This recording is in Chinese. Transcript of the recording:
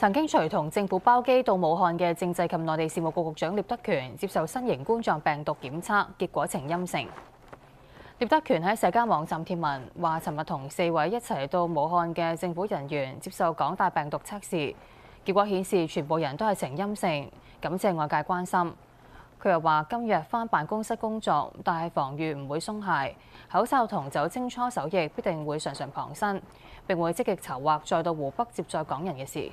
曾經隨同政府包機到武漢嘅政制及內地事務局局長聂德權接受新型冠狀病毒檢測，結果呈陰性。聂德權喺社交網站貼文話：，尋日同四位一齊到武漢嘅政府人員接受港大病毒測試，結果顯示全部人都係呈陰性，感謝外界關心。佢又話：今日翻辦公室工作，但係防禦唔會鬆懈，口罩同酒精搓手液必定會常常旁身，並會積極籌劃再到湖北接載港人嘅事。